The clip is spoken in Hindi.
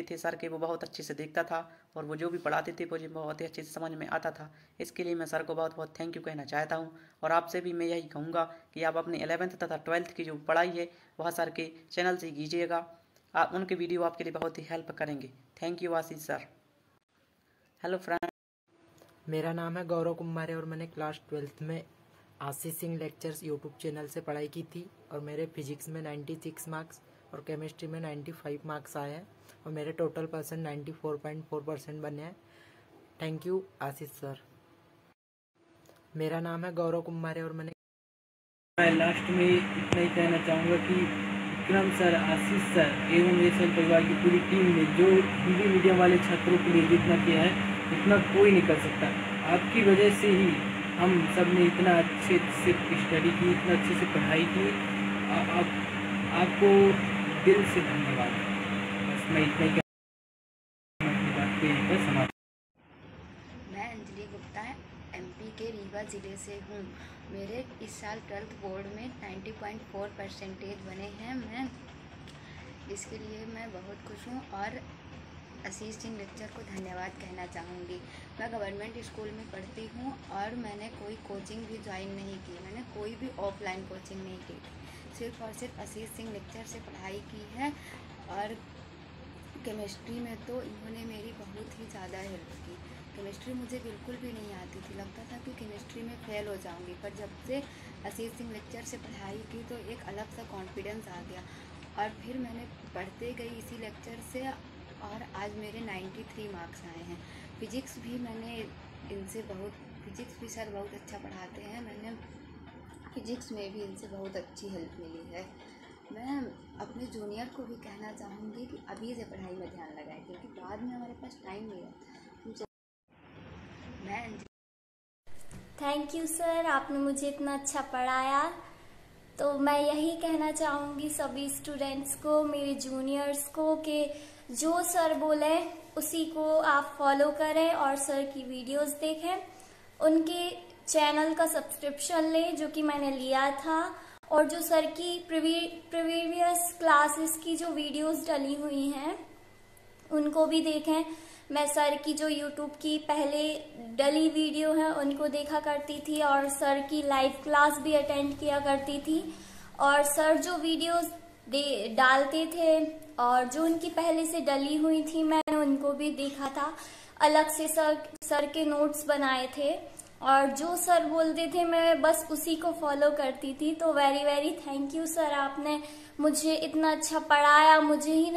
थे सर के, वो बहुत अच्छे से देखता था और वो जो भी पढ़ाते थे मुझे बहुत ही अच्छे से समझ में आता था। इसके लिए मैं सर को बहुत बहुत थैंक यू कहना चाहता हूँ और आपसे भी मैं यही कहूँगा कि आप अपने एलेवेंथ तथा ट्वेल्थ की जो पढ़ाई है, वह सर के चैनल से कीजिएगा। आप उनके वीडियो आपके लिए बहुत ही हेल्प करेंगे। Thank you Ashish sir. Hello friend मेरा नाम है गौरव कुमार और मैंने क्लास ट्वेल्थ में Ashish Singh lectures YouTube channel से पढ़ाई की थी और मेरे फिजिक्स में 96 मार्क्स और केमिस्ट्री में 95 मार्क्स आए हैं और मेरे टोटल परसेंट 94.4 परसेंट बने हैं। थैंक यू आशीष सर मेरा नाम है गौरव कुमार और मैंने मैं लास्ट में इतना ही कहना चाहूँगा कि विक्रम सर आशीष सर एवं ये सब परिवार की पूरी टीम ने जो हिंदी मीडियम वाले छात्रों के लिए जितना किया है, उतना कोई नहीं कर सकता। आपकी वजह से ही हम सबने इतना अच्छे से स्टडी की, इतना अच्छे से पढ़ाई की। आप, आपको दिल से धन्यवाद। बस मैं इतना ही मैं अंजलि गुप्ता एमपी के रीवा ज़िले से हूँ। मेरे इस साल ट्वेल्थ बोर्ड में 90.4 परसेंटेज बने हैं मैं। इसके लिए मैं बहुत खुश हूँ और आशीष सिंह लेक्चर को धन्यवाद कहना चाहूँगी। मैं गवर्नमेंट स्कूल में पढ़ती हूँ और मैंने कोई कोचिंग भी ज्वाइन नहीं की, मैंने कोई भी ऑफलाइन कोचिंग नहीं की। सिर्फ़ और सिर्फ़ आशीष सिंह लेक्चर से पढ़ाई की है और केमिस्ट्री में तो इन्होंने मेरी बहुत ही ज़्यादा हेल्प की। केमिस्ट्री मुझे बिल्कुल भी नहीं आती थी। लगता था कि केमिस्ट्री में फेल हो जाऊँगी, पर जब से आशीष सिंह लेक्चर से पढ़ाई की तो एक अलग सा कॉन्फिडेंस आ गया। और फिर मैंने पढ़ते गई इसी लेक्चर से और आज मेरे 93 मार्क्स आए हैं। फिजिक्स भी मैंने इनसे बहुत फिजिक्स भी सर बहुत अच्छा पढ़ाते हैं। मैंने फिजिक्स में भी इनसे बहुत अच्छी हेल्प मिली है। मैं अपने जूनियर को भी कहना चाहूँगी कि अभी से पढ़ाई में ध्यान लगाए, क्योंकि बाद में हमारे पास टाइम नहीं है। मैं थैंक यू सर आपने मुझे इतना अच्छा पढ़ाया। तो मैं यही कहना चाहूँगी सभी स्टूडेंट्स को, मेरे जूनियर्स को, कि जो सर बोले, उसी को आप फॉलो करें और सर की वीडियोस देखें। उनके चैनल का सब्सक्रिप्शन लें, जो कि मैंने लिया था, और जो सर की प्रीवियस क्लासेस की जो वीडियोस डली हुई हैं, उनको भी देखें। मैं सर की जो यूट्यूब की पहले डली वीडियो है, उनको देखा करती थी, और सर की लाइव क्लास भी अटेंड किया करती थी। और सर जो वीडियोस डालते थे, और जो उनकी पहले से डली हुई थी, मैंने उनको भी देखा था। अलग से सर सर के नोट्स बनाए थे। और जो सर बोलते थे, मैं बस उसी को फॉलो करती थी। तो very very thank you sir आपने मुझे इतना अच्छा पढ़ाया, मुझे ही नहीं